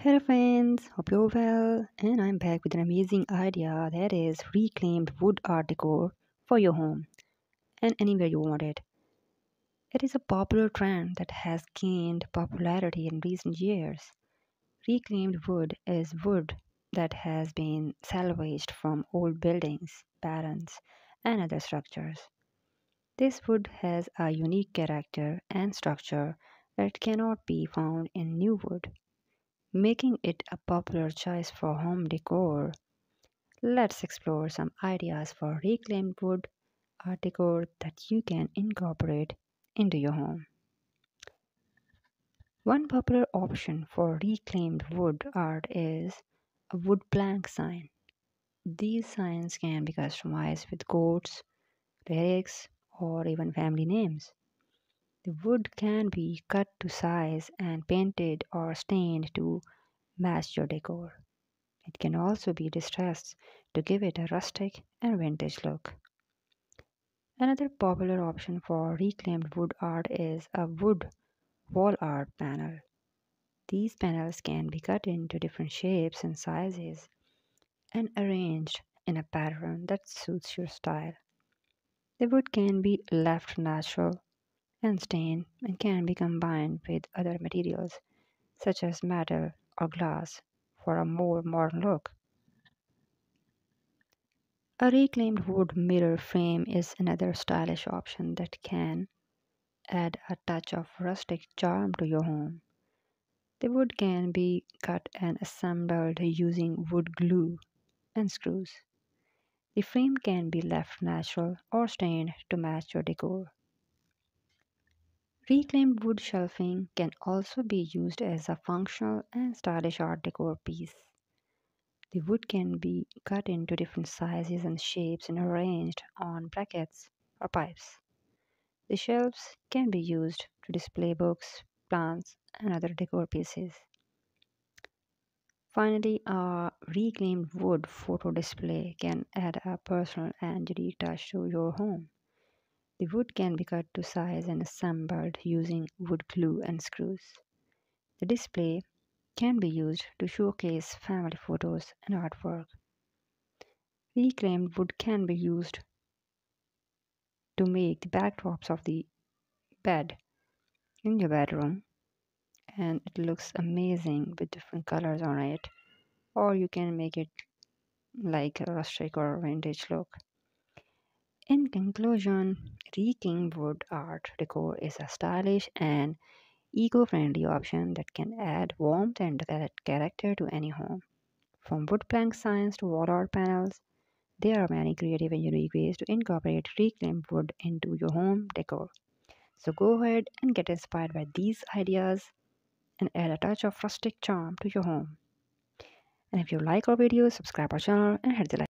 Hello friends, hope you're well and I'm back with an amazing idea that is reclaimed wood art decor for your home and anywhere you want it. It is a popular trend that has gained popularity in recent years. Reclaimed wood is wood that has been salvaged from old buildings, patterns, and other structures. This wood has a unique character and structure that cannot be found in new wood making it a popular choice for home decor. Let's explore some ideas for reclaimed wood art decor that you can incorporate into your home. One popular option for reclaimed wood art is a wood plank sign. These signs can be customized with quotes, lyrics, or even family names. The wood can be cut to size and painted or stained to match your decor. It can also be distressed to give it a rustic and vintage look. Another popular option for reclaimed wood art is a wood wall art panel. These panels can be cut into different shapes and sizes and arranged in a pattern that suits your style. The wood can be left natural and stained and can be combined with other materials such as metal or glass for a more modern look. A reclaimed wood mirror frame is another stylish option that can add a touch of rustic charm to your home. The wood can be cut and assembled using wood glue and screws. The frame can be left natural or stained to match your decor. Reclaimed wood shelving can also be used as a functional and stylish art decor piece. The wood can be cut into different sizes and shapes and arranged on brackets or pipes. The shelves can be used to display books, plants, and other decor pieces. Finally, a reclaimed wood photo display can add a personal and unique touch to your home. The wood can be cut to size and assembled using wood glue and screws. The display can be used to showcase family photos and artwork. Reclaimed wood can be used to make the backdrops of the bed in your bedroom and it looks amazing with different colors on it or you can make it like a rustic or vintage look in conclusion, reclaimed wood art decor is a stylish and eco-friendly option that can add warmth and character to any home. From wood plank signs to wall art panels, there are many creative and unique ways to incorporate reclaimed wood into your home decor. So go ahead and get inspired by these ideas and add a touch of rustic charm to your home. And if you like our videos, subscribe our channel and hit the like